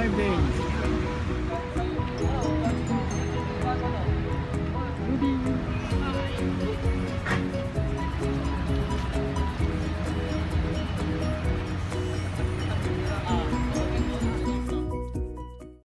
vai bem.